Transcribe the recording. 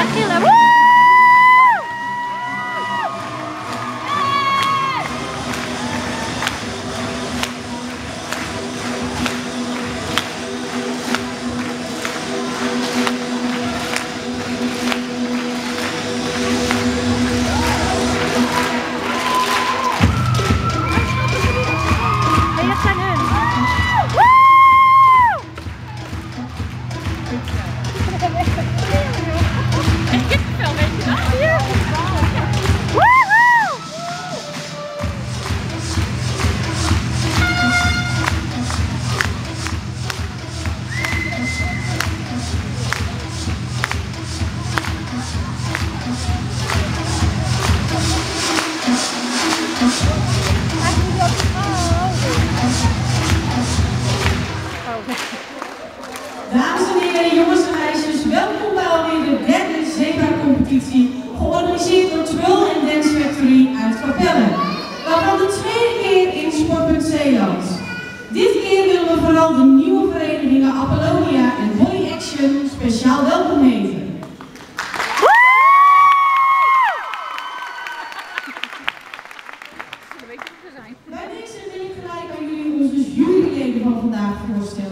aquilo é... Uh! Dames en heren, jongens en meisjes, welkom bij alweer de derde Zebra-competitie, georganiseerd door Twirl and Dance Factory uit Capelle. Waarvan de tweede keer in Sport. Zeeland. Dit keer willen we vooral de nieuwe verenigingen Apollonia en Holly Action dus jullie leden van vandaag voorstellen.